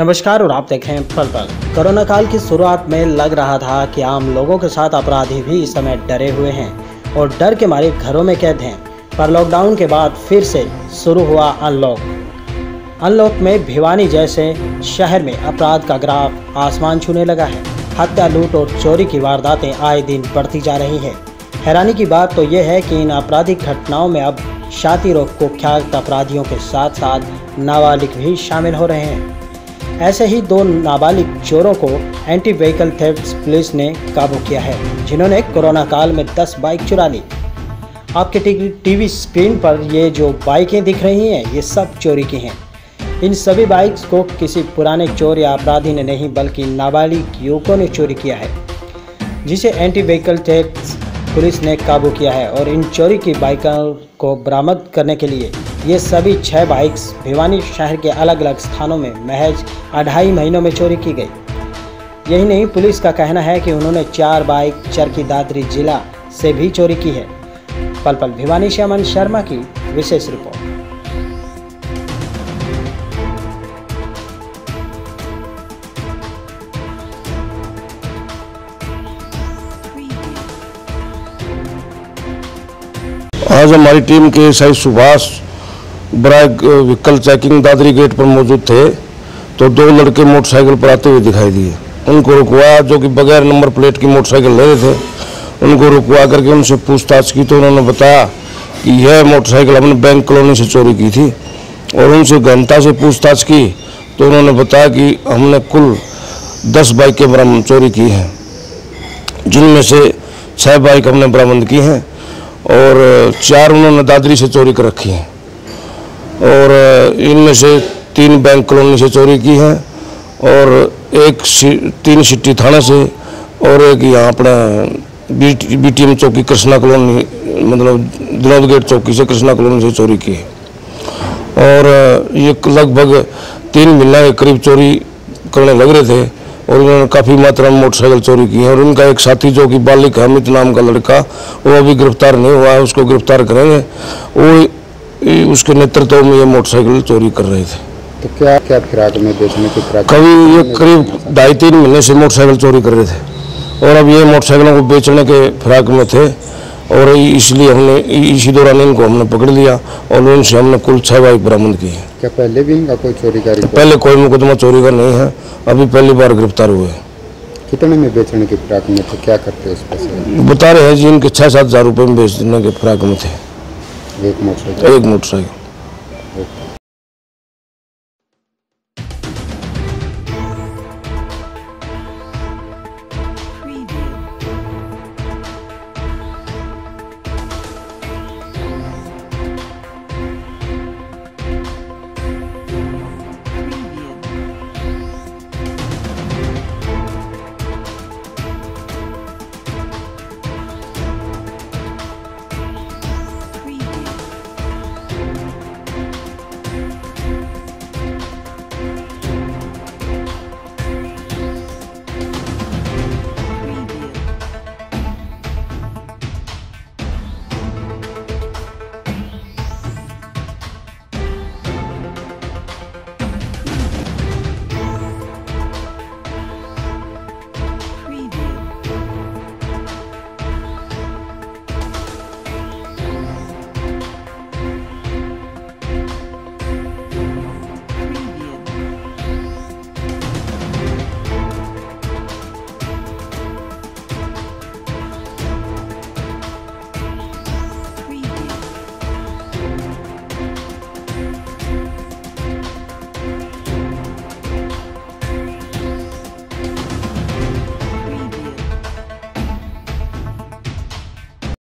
नमस्कार और आप देख रहे हैं पल पल। कोरोना काल की शुरुआत में लग रहा था कि आम लोगों के साथ अपराधी भी इस समय डरे हुए हैं और डर के मारे घरों में कैद हैं, पर लॉकडाउन के बाद फिर से शुरू हुआ अनलॉक अनलॉक में भिवानी जैसे शहर में अपराध का ग्राफ आसमान छूने लगा है। हत्या, लूट और चोरी की वारदातें आए दिन बढ़ती जा रही हैं। हैरानी की बात तो यह है कि इन आपराधिक घटनाओं में अब शाती रोग कुख्यात अपराधियों के साथ साथ नाबालिग भी शामिल हो रहे हैं। ऐसे ही दो नाबालिग चोरों को एंटी व्हीकल थेफ्ट पुलिस ने काबू किया है, जिन्होंने कोरोना काल में 10 बाइक चुरा ली। आपके टीवी स्क्रीन पर ये जो बाइकें दिख रही हैं, ये सब चोरी की हैं। इन सभी बाइक्स को किसी पुराने चोर या अपराधी ने नहीं, बल्कि नाबालिग युवकों ने चोरी किया है, जिसे एंटी व्हीकल थेफ्ट पुलिस ने काबू किया है और इन चोरी की बाइकों को बरामद करने के लिए ये सभी छह बाइक्स भिवानी शहर के अलग अलग स्थानों में महज अढ़ाई महीनों में चोरी की गई। यही नहीं, पुलिस का कहना है कि उन्होंने चार बाइक चरखी दादरी जिला से भी चोरी की है। पल पल भिवानी से अमन शर्मा की विशेष रिपोर्ट। आज हमारी टीम के आई सुभाष बड़ा व्हीकल चेकिंग दादरी गेट पर मौजूद थे तो दो लड़के मोटरसाइकिल पर आते हुए दिखाई दिए। उनको रुकवाया जो कि बगैर नंबर प्लेट की मोटरसाइकिल ले रहे थे। उनको रुकवा करके उनसे पूछताछ की तो उन्होंने बताया कि यह मोटरसाइकिल हमने बैंक कॉलोनी से चोरी की थी। और उनसे घंटा से पूछताछ की तो उन्होंने बताया कि हमने कुल दस बाइकें बरामद चोरी की हैं, जिनमें से छः बाइक हमने बरामद की हैं, और चार उन्होंने दादरी से चोरी कर रखी है। और इनमें से तीन बैंक कॉलोनी से चोरी की है और एक तीन सिट्टी थाना से और एक यहाँ अपना बी टी एम चौकी, कृष्णा कॉलोनी मतलब दिनोद गेट चौकी से कृष्णा कॉलोनी से चोरी की है। और ये लगभग तीन महीना के करीब चोरी करने लग रहे थे और उन्होंने काफ़ी मात्रा में मोटरसाइकिल चोरी की है और उनका एक साथी जो कि बालिक हमिद नाम का लड़का, वो अभी गिरफ़्तार नहीं हुआ है, उसको गिरफ़्तार करेंगे। वो उसके नेतृत्व में ये मोटरसाइकिल चोरी कर रहे थे। तो क्या क्या फिराक में बेचने की फिराक कभी ये करीब ढाई तीन महीने से मोटरसाइकिल चोरी कर रहे थे। और अब ये मोटरसाइकिलों को बेचने के फिराक में थे। और इसलिए हमने इसी दौरान इनको हमने पकड़ लिया और उनसे हमने कुल छह बाइक बरामद की है। क्या पहले भी इनका कोई चोरी का पहले कोई मुकदमा चोरी का नहीं है। अभी पहली बार गिरफ़्तार हुए कितने में बेचने के फिराक में थे? क्या करते उस पैसे? बता रहे हैं जी इनके छः सात हज़ार रुपये में बेचने के फिराक में थे। एक मोटरसाइकिल। एक मोटरसाइकिल।